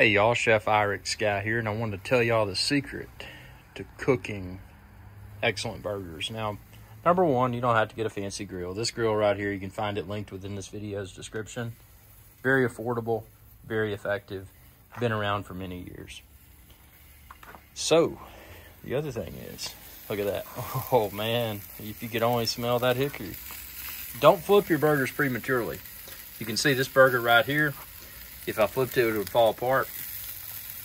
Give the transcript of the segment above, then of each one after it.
Hey y'all, Chef Irix Guy here, and I wanted to tell y'all the secret to cooking excellent burgers. Now, number one, you don't have to get a fancy grill. This grill right here, you can find it linked within this video's description. Very affordable, very effective, been around for many years. So, the other thing is, look at that. Oh man, if you could only smell that hickory. Don't flip your burgers prematurely. You can see this burger right here if I flipped it, it would fall apart.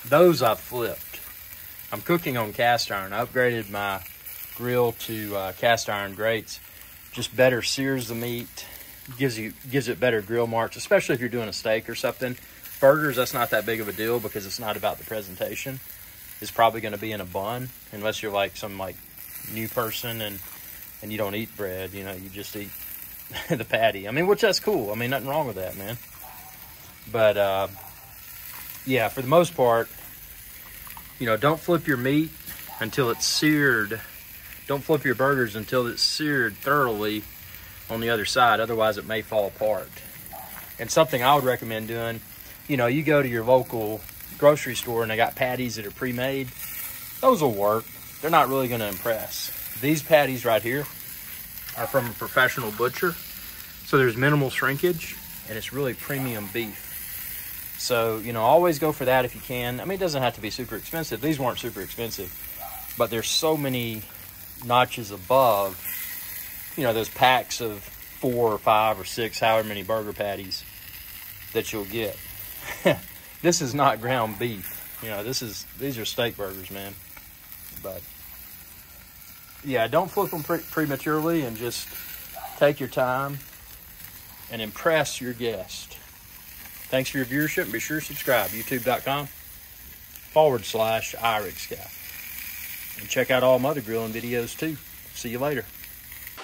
Those I've flipped. I'm cooking on cast iron. I upgraded my grill to uh, cast iron grates. Just better sears the meat, gives you gives it better grill marks, especially if you're doing a steak or something. Burgers, that's not that big of a deal because it's not about the presentation. It's probably going to be in a bun, unless you're like some like new person and and you don't eat bread. You know, you just eat the patty. I mean, which that's cool. I mean, nothing wrong with that, man. But uh, yeah, for the most part, you know, don't flip your meat until it's seared. Don't flip your burgers until it's seared thoroughly on the other side. Otherwise, it may fall apart. And something I would recommend doing, you know, you go to your local grocery store and they got patties that are pre-made. Those will work. They're not really going to impress. These patties right here are from a professional butcher. So there's minimal shrinkage and it's really premium beef. So, you know, always go for that if you can. I mean, it doesn't have to be super expensive. These weren't super expensive, but there's so many notches above, you know, those packs of four or five or six, however many burger patties that you'll get. this is not ground beef. You know, this is, these are steak burgers, man. But, yeah, don't flip them pre prematurely and just take your time and impress your guest. Thanks for your viewership and be sure to subscribe. YouTube.com forward slash Irix Guy. And check out all my other grilling videos too. See you later.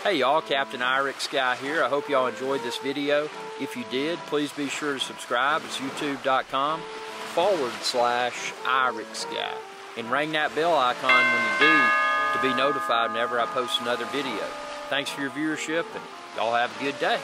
Hey y'all, Captain Irix Guy here. I hope y'all enjoyed this video. If you did, please be sure to subscribe. It's youtube.com forward slash Irix Guy. And ring that bell icon when you do to be notified whenever I post another video. Thanks for your viewership and y'all have a good day.